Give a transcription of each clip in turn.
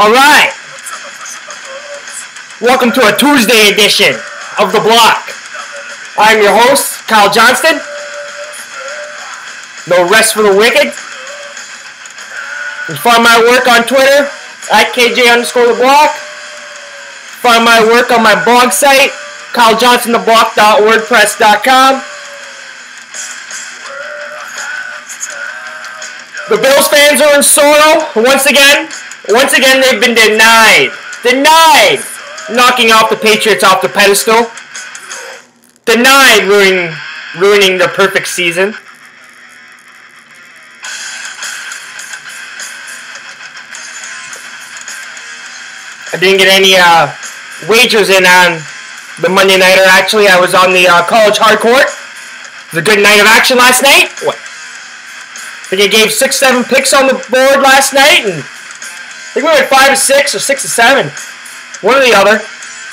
All right. Welcome to a Tuesday edition of The Block. I'm your host, Kyle Johnston. No rest for the wicked. You find my work on Twitter at KJ underscore The Block. Find my work on my blog site, kylejohnsontheblock.wordpress.com. The Bills fans are in sorrow once again. Once again, they've been denied. Denied! Knocking off the Patriots off the pedestal. Denied ruining, ruining their perfect season. I didn't get any uh, wagers in on the Monday Nighter. Actually, I was on the uh, college hardcourt. It was a good night of action last night. What? I think I gave six, seven picks on the board last night, and I think we're went five to six or six to seven. One or the other.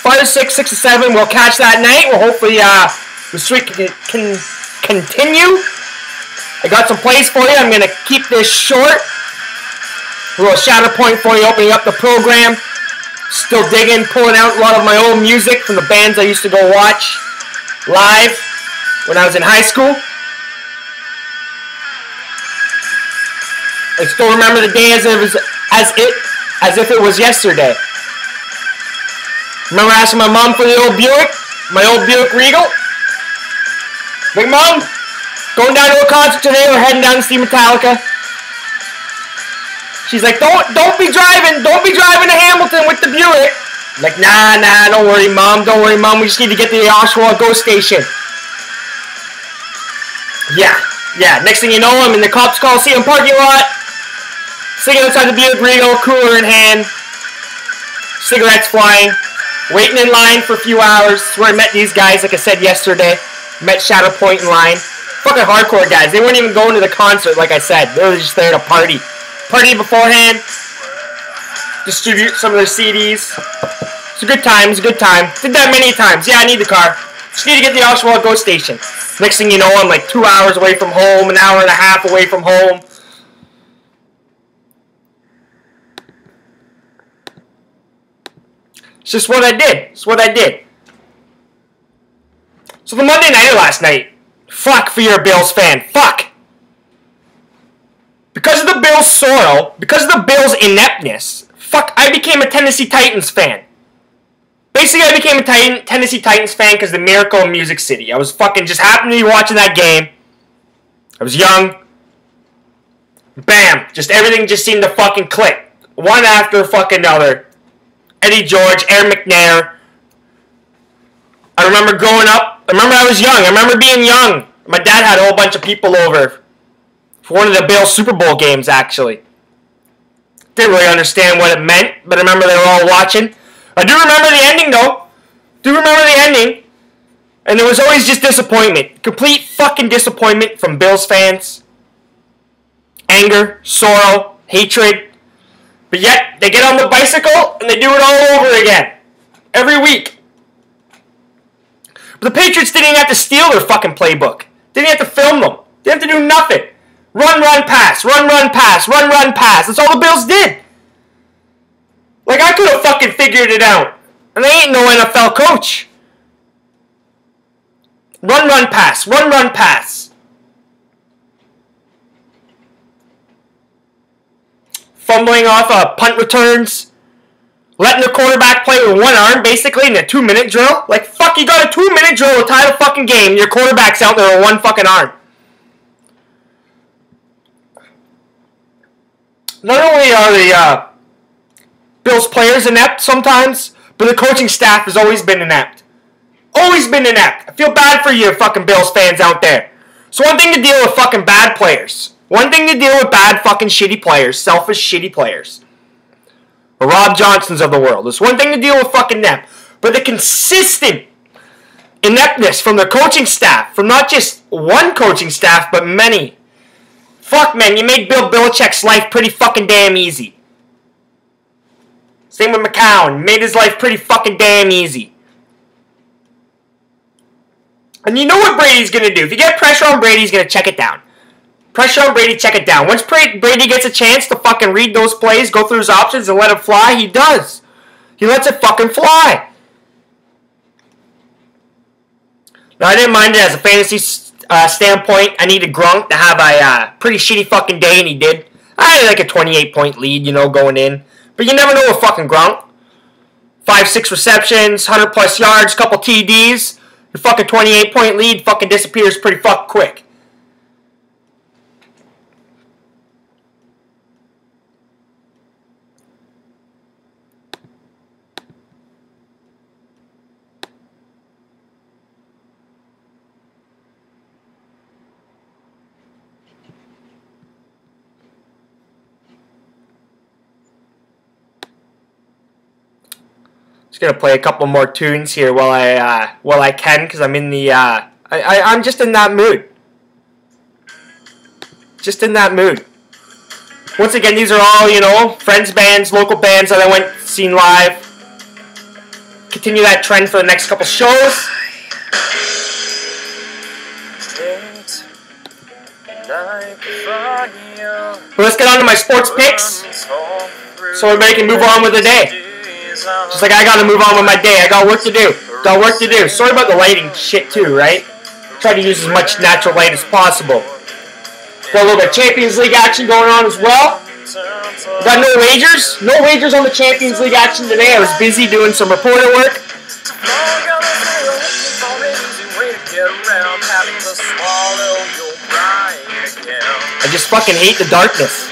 Five to six, six to seven. We'll catch that night. We'll hopefully uh, the streak can, can continue. I got some plays for you. I'm going to keep this short. A little shatter point for you, opening up the program. Still digging, pulling out a lot of my old music from the bands I used to go watch live when I was in high school. I still remember the day as it was as it as if it was yesterday. Remember asking my mom for the old Buick, my old Buick Regal. Big mom, going down to a concert today. We're heading down to see Metallica. She's like, don't don't be driving, don't be driving to Hamilton with the Buick. I'm like, nah, nah, don't worry, mom, don't worry, mom. We just need to get to the Oshawa GO station. Yeah, yeah. Next thing you know, I'm in the Copps Coliseum parking lot sitting outside the Buick Regal, cooler in hand, cigarettes flying, waiting in line for a few hours. where I met these guys, like I said yesterday. Met Shatterpoint in line. Fucking hardcore guys. They weren't even going to the concert, like I said. They were just there to party. Party beforehand. Distribute some of their CDs. It's a good time. It's a good time. Did that many times. Yeah, I need the car. Just need to get the Oshawa GO station. Next thing you know, I'm like two hours away from home, an hour and a half away from home. It's just what I did. It's what I did. So the Monday Nighter last night. Fuck for your Bills fan. Fuck. Because of the Bills' sorrow, because of the Bills' ineptness, fuck, I became a Tennessee Titans fan. Basically basically, I became a Titan, Tennessee Titans fan because the miracle of Music City. I was fucking just happened to be watching that game. I was young. Bam! Just everything just seemed to fucking click. One after fucking another. Eddie George, Aaron McNair. I remember growing up. I remember I was young. I remember being young. My dad had a whole bunch of people over for one of the Bills Super Bowl games, actually. Didn't really understand what it meant, but I remember they were all watching. I do remember the ending, though. Do remember the ending. And there was always just disappointment. Complete fucking disappointment from Bills fans. Anger, sorrow, hatred. But yet, they get on the bicycle and they do it all over again. Every week. But the Patriots didn't even have to steal their fucking playbook. Didn't have to film them. Didn't have to do nothing. Run, run, pass. Run, run, pass. Run, run, pass. That's all the Bills did. Like, I could have fucking figured it out. And they ain't no NFL coach. Run, run, pass. Run, run, pass. Fumbling off uh, punt returns. Letting the quarterback play with one arm, basically, in a two-minute drill. Like, fuck, you got a two-minute drill to tie the fucking game. Your quarterback's out there with one fucking arm. Not only are the uh, Bills players inept sometimes, but the coaching staff has always been inept. Always been inept. I feel bad for you fucking Bills fans out there. It's one thing to deal with fucking bad players. One thing to deal with bad fucking shitty players. Selfish shitty players. Rob Johnsons of the world. It's one thing to deal with fucking them. But the consistent ineptness from the coaching staff, from not just one coaching staff, but many. Fuck, man, you made Bill Belichick's life pretty fucking damn easy. Same with McCown. Made his life pretty fucking damn easy. And you know what Brady's going to do. If you get pressure on Brady, he's going to check it down. Pressure on Brady, check it down. Once Brady gets a chance to fucking read those plays, go through his options, and let it fly, he does. He lets it fucking fly. Now, I didn't mind it as a fantasy uh, standpoint. I needed Gronk to have a uh, pretty shitty fucking day, and he did. I had like a 28 point lead, you know, going in. But you never know with fucking Gronk. Five, six receptions, 100 plus yards, couple TDs. Your fucking 28 point lead fucking disappears pretty fuck quick. Just gonna play a couple more tunes here while I uh, while I can, because I'm in the uh, I, I I'm just in that mood. Just in that mood. Once again, these are all you know friends bands, local bands that I went seen live. Continue that trend for the next couple shows. Let's get on to my sports picks, so everybody can move on with the day. Just like I gotta move on with my day. I got work to do. Got work to do. Sorry about the lighting shit too, right? Try to use as much natural light as possible. Got a little bit of Champions League action going on as well. Got no wagers. No wagers on the Champions League action today. I was busy doing some reporter work. I just fucking hate the darkness.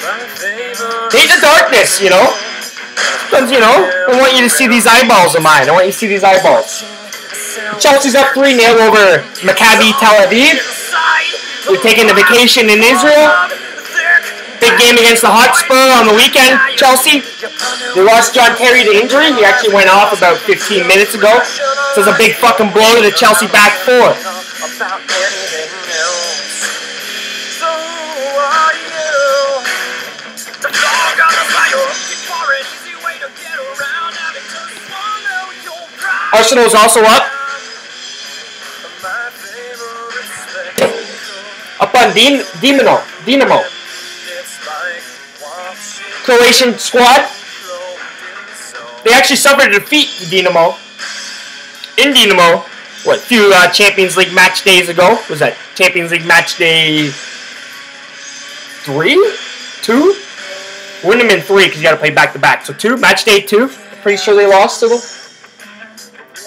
Hate the darkness, you know? You know, I want you to see these eyeballs of mine. I want you to see these eyeballs. Chelsea's up 3 0 over Maccabi Tel Aviv. We're taking a vacation in Israel. Big game against the Hotspur on the weekend, Chelsea. They lost John Terry to injury. He actually went off about 15 minutes ago. So it's a big fucking blow to the Chelsea back four. Arsenal is also up. Up on Din Dinamo. Dinamo. Croatian squad. They actually suffered a defeat to Dinamo. In Dinamo, what, few uh, Champions League match days ago? Was that Champions League match day three? Two? Wouldn't have been three because you got to play back to back. So two, match day two. Pretty sure they lost to them.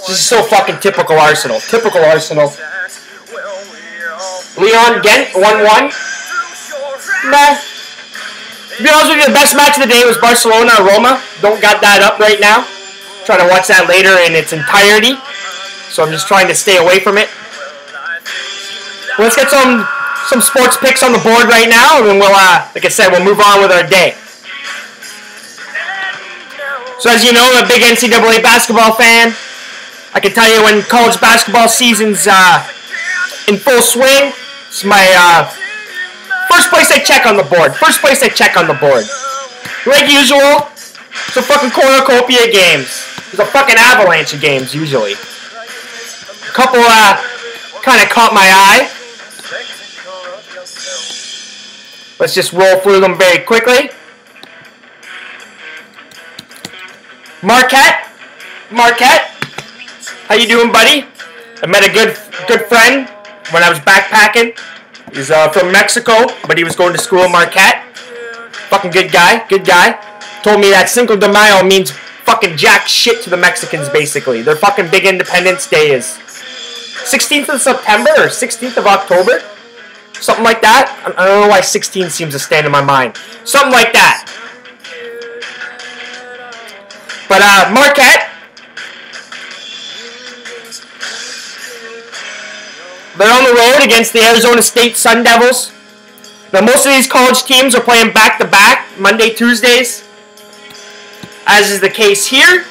This is so fucking typical Arsenal. Typical Arsenal. Lyon Gent, 1-1. Nah. To be honest with you, the best match of the day was Barcelona-Roma. Don't got that up right now. Trying to watch that later in its entirety. So I'm just trying to stay away from it. Let's get some some sports picks on the board right now, and then we'll, uh, like I said, we'll move on with our day. So as you know, I'm a big NCAA basketball fan. I can tell you when college basketball season's uh, in full swing, it's my uh, first place I check on the board. First place I check on the board. Like usual, it's a fucking cornucopia of games. There's a fucking avalanche of games usually. A couple uh, kind of caught my eye. Let's just roll through them very quickly. Marquette. Marquette. How you doing, buddy? I met a good good friend when I was backpacking. He's uh, from Mexico, but he was going to school in Marquette. Fucking good guy, good guy. Told me that Cinco de Mayo means fucking jack shit to the Mexicans, basically. Their fucking big Independence Day is 16th of September or 16th of October. Something like that. I don't know why 16 seems to stand in my mind. Something like that. But uh, Marquette, they're on the road against the Arizona State Sun Devils. Now, most of these college teams are playing back to back Monday, Tuesdays, as is the case here.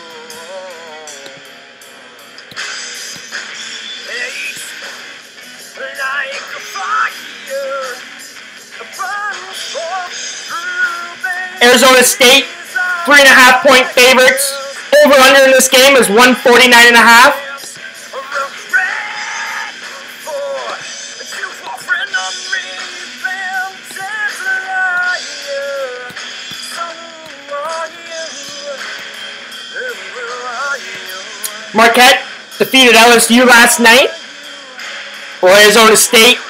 Arizona State three and a half point favorites. Over under in this game is 149 and a half. Marquette defeated LSU last night. Or Arizona State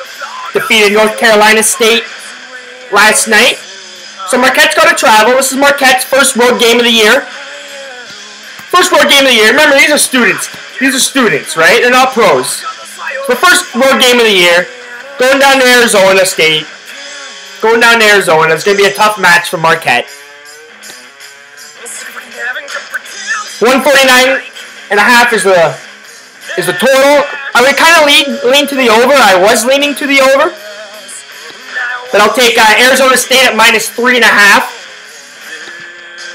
defeated North Carolina State last night. So Marquette's got to travel. This is Marquette's first road game of the year. First road game of the year. Remember, these are students. These are students, right? They're not pros. The first road game of the year. Going down to Arizona State. Going down to Arizona. It's going to be a tough match for Marquette. 149 and a half is the is the total. I would kind of lean lean to the over. I was leaning to the over. But I'll take uh, Arizona State at minus three and a half.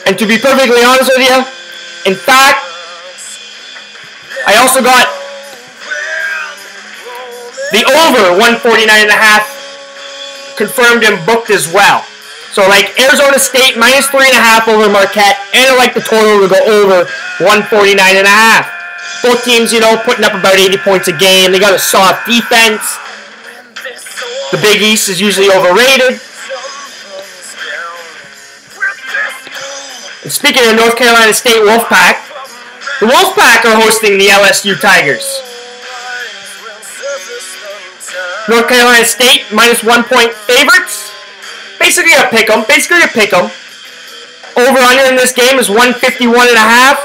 And to be perfectly honest with you, in fact, I also got the over 149 and a half confirmed and booked as well. So like Arizona State minus three and a half over Marquette, and I like the total to go over 149 and a half. Both teams, you know, putting up about 80 points a game. They got a soft defense. The Big East is usually overrated. And speaking of North Carolina State Wolfpack, the Wolfpack are hosting the LSU Tigers. North Carolina State minus one point favorites. Basically a pick 'em. Basically a pick 'em. Over under in this game is 151 and a half.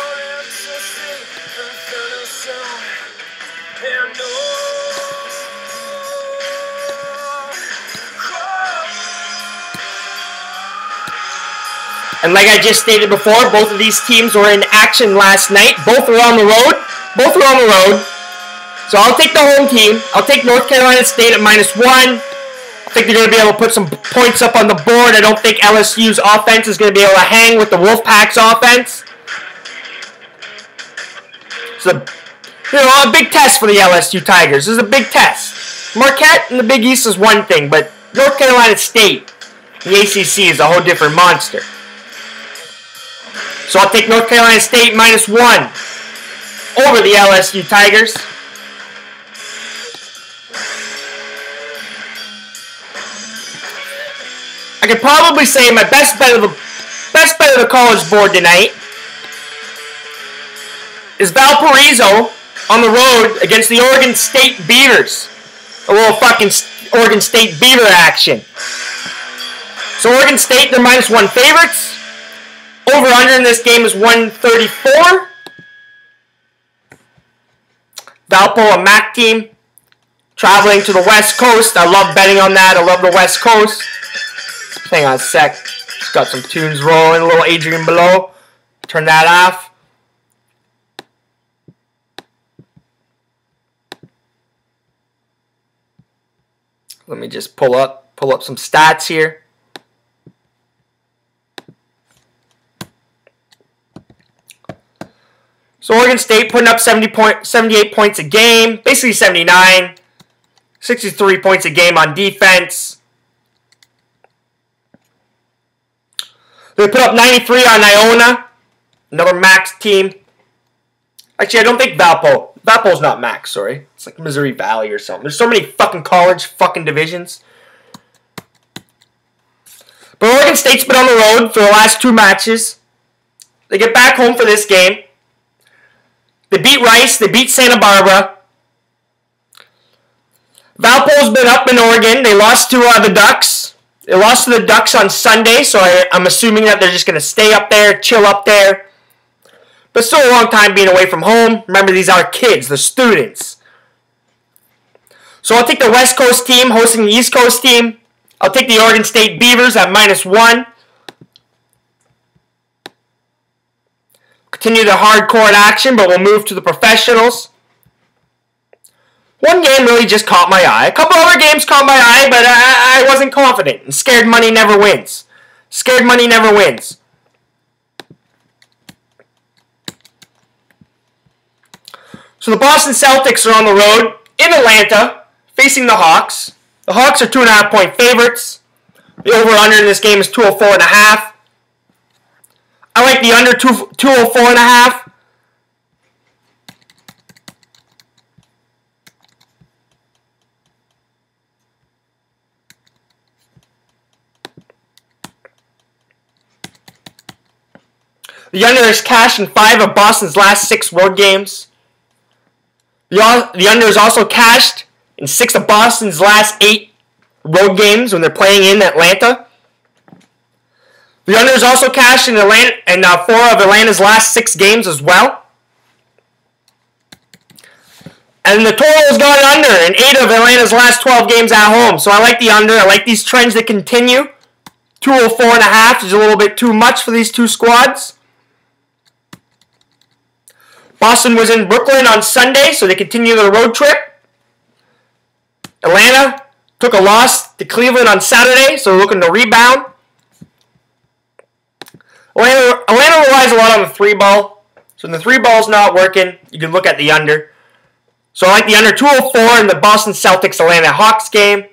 And like I just stated before, both of these teams were in action last night. Both were on the road. Both were on the road. So I'll take the home team. I'll take North Carolina State at minus one. Think they're going to be able to put some points up on the board. I don't think LSU's offense is going to be able to hang with the Wolfpack's offense. So, you know, a big test for the LSU Tigers. This is a big test. Marquette in the Big East is one thing, but North Carolina State, the ACC, is a whole different monster. So I'll take North Carolina State minus one over the LSU Tigers. I could probably say my best bet of the best bet of the college board tonight is Valparaiso on the road against the Oregon State Beavers. A little fucking Oregon State Beaver action. So Oregon State, they're minus one favorites. Over under in this game is 134. Valpo, a MAC team, traveling to the West Coast. I love betting on that. I love the West Coast. Hang on a sec. Just got some tunes rolling. A little Adrian Belew. Turn that off. Let me just pull up pull up some stats here. So Oregon State putting up 70 point, 78 points a game, basically 79, 63 points a game on defense. They put up 93 on Iona, another max team. Actually, I don't think Valpo. Valpo's not max, sorry. It's like Missouri Valley or something. There's so many fucking college fucking divisions. But Oregon State's been on the road for the last two matches. They get back home for this game. They beat Rice. They beat Santa Barbara. Valpo's been up in Oregon. They lost to uh, the Ducks. They lost to the Ducks on Sunday, so I, I'm assuming that they're just going to stay up there, chill up there. But still a long time being away from home. Remember, these are kids, the students. So I'll take the West Coast team hosting the East Coast team. I'll take the Oregon State Beavers at minus one. Continue the hardcore action, but we'll move to the professionals. One game really just caught my eye. A couple other games caught my eye, but I, I wasn't confident. And scared money never wins. Scared money never wins. So the Boston Celtics are on the road in Atlanta, facing the Hawks. The Hawks are two and a half point favorites. The over-under in this game is 204 and a half. I like the under two, 204 and a half. The under is cashed in five of Boston's last six road games. The, the under is also cashed in six of Boston's last eight road games when they're playing in Atlanta. The under is also cashed in Atlanta and uh, four of Atlanta's last six games as well. And the total has gone under in eight of Atlanta's last 12 games at home. So I like the under. I like these trends that continue. 204 and a half is a little bit too much for these two squads. Boston was in Brooklyn on Sunday, so they continue their road trip. Atlanta took a loss to Cleveland on Saturday, so looking to rebound. Atlanta, Atlanta relies a lot on the three ball. So when the three ball's not working, you can look at the under. So I like the under 204 in the Boston Celtics Atlanta Hawks game.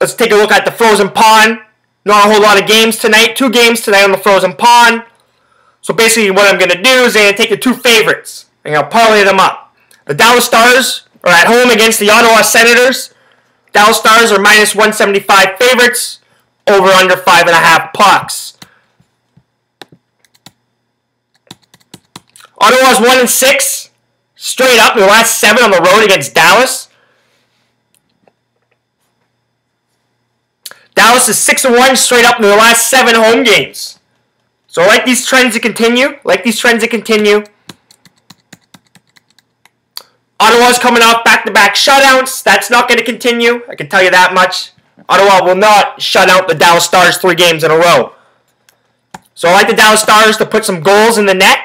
Let's take a look at the Frozen Pond. Not a whole lot of games tonight. Two games tonight on the Frozen Pond. So basically what I'm going to do is I'm going to take the two favorites. And to parlay them up. The Dallas Stars are at home against the Ottawa Senators. Dallas Stars are minus 175 favorites over under five and a half pucks. Ottawa's one and six, straight up in the last seven on the road against Dallas. Dallas is six and one straight up in the last seven home games. So I like these trends to continue. like these trends to continue. Ottawa's coming off back-to-back shutouts. That's not going to continue. I can tell you that much. Ottawa will not shut out the Dallas Stars three games in a row. So I like the Dallas Stars to put some goals in the net.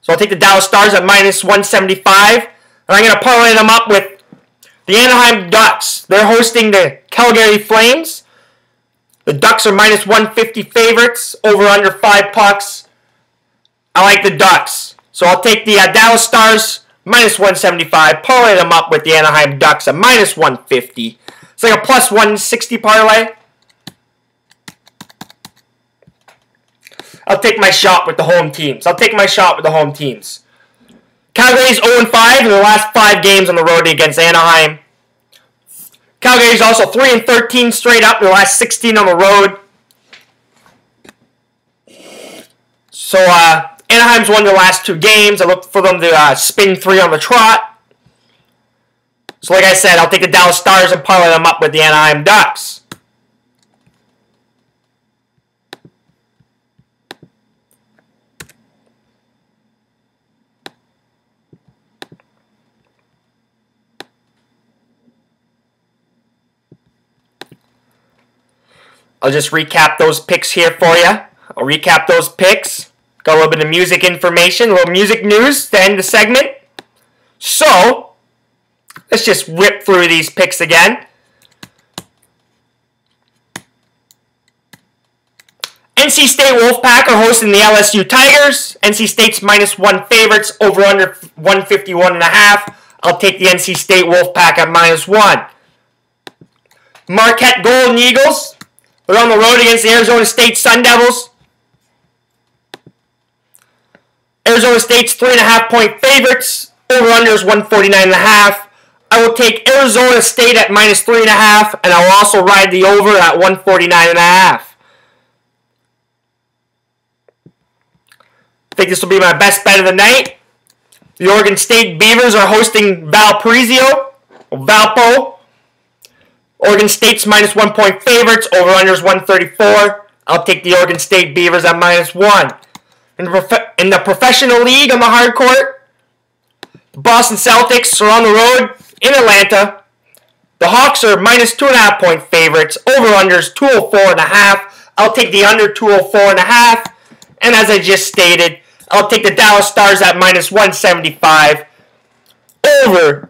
So I'll take the Dallas Stars at minus 175. And I'm going to parlay them up with the Anaheim Ducks. They're hosting the Calgary Flames. The Ducks are minus 150 favorites, over under 5 pucks. I like the Ducks. So I'll take the uh, Dallas Stars minus 175, parlay them up with the Anaheim Ducks at minus 150. It's like a plus 160 parlay. I'll take my shot with the home teams. I'll take my shot with the home teams. Calgary's 0-5 in the last five games on the road against Anaheim. Calgary's also 3 and 13 straight up in the last 16 on the road. So uh, Anaheim's won the last two games. I look for them to uh, spin three on the trot. So like I said, I'll take the Dallas Stars and parlay them up with the Anaheim Ducks. I'll just recap those picks here for you. I'll recap those picks. Got a little bit of music information, a little music news to end the segment. So, let's just whip through these picks again. NC State Wolfpack are hosting the LSU Tigers. NC State's minus one favorites over under 151 and a half. I'll take the NC State Wolfpack at minus one. Marquette Golden Eagles. They're on the road against the Arizona State Sun Devils. Arizona State's three and a half point favorites. Over under is 149 and a half. I will take Arizona State at minus three and a half, and I'll also ride the over at 149 and a half. think this will be my best bet of the night. The Oregon State Beavers are hosting Valparaiso, Valpo. Oregon State's minus one point favorites. Over unders 134. I'll take the Oregon State Beavers at minus one. In the, in the professional league on the hard court, the Boston Celtics are on the road in Atlanta. The Hawks are minus two and a half point favorites. Over unders 204 and a half. I'll take the under 204 and a half. And as I just stated, I'll take the Dallas Stars at minus 175 over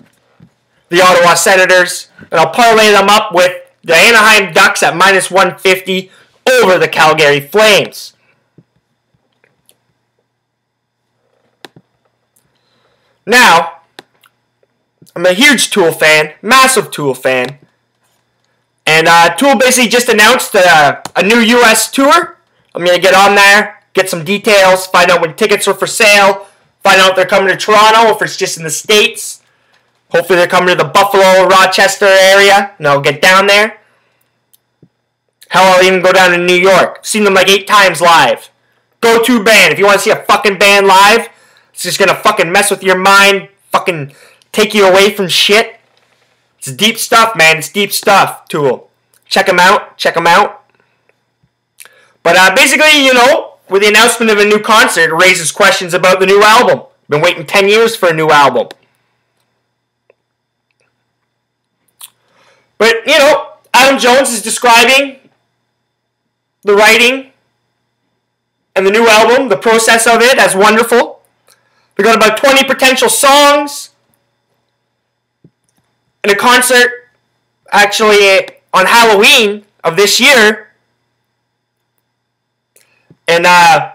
the Ottawa Senators. And I'll parlay them up with the Anaheim Ducks at minus 150 over the Calgary Flames. Now, I'm a huge Tool fan, massive Tool fan. And uh, Tool basically just announced uh, a new U.S. tour. I'm going to get on there, get some details, find out when tickets are for sale, find out if they're coming to Toronto, if it's just in the States. Hopefully they're coming to the Buffalo, Rochester area, and I'll get down there. Hell, I'll even go down to New York. Seen them like eight times live. Go-to band. If you want to see a fucking band live, it's just gonna fucking mess with your mind, fucking take you away from shit. It's deep stuff, man. It's deep stuff, Tool. Check them out. Check them out. But uh, basically, you know, with the announcement of a new concert, raises questions about the new album. Been waiting 10 years for a new album. But, you know, Adam Jones is describing the writing and the new album, the process of it, as wonderful. We got about 20 potential songs. And a concert, actually, on Halloween of this year, in uh,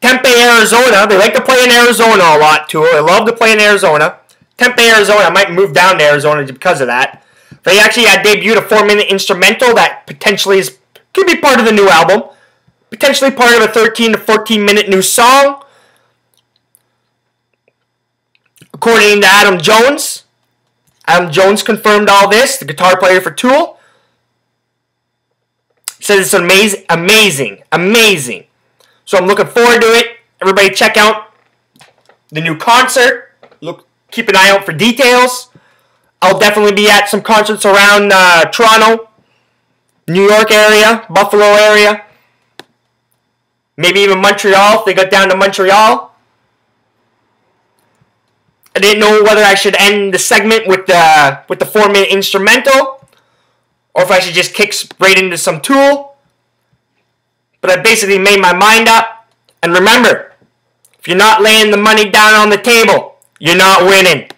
Tempe, Arizona. They like to play in Arizona a lot too. They love to play in Arizona. Tempe, Arizona. I might move down to Arizona because of that. They actually had debuted a four-minute instrumental that potentially is could be part of the new album. Potentially part of a 13 to 14 minute new song. According to Adam Jones, Adam Jones confirmed all this, the guitar player for Tool. Says it's amazing, amazing, amazing. So I'm looking forward to it. Everybody check out the new concert. Look, keep an eye out for details. I'll definitely be at some concerts around uh, Toronto, New York area, Buffalo area, maybe even Montreal if they got down to Montreal. I didn't know whether I should end the segment with the with the four minute instrumental, or if I should just kick right into some Tool. But I basically made my mind up. And remember, if you're not laying the money down on the table, you're not winning.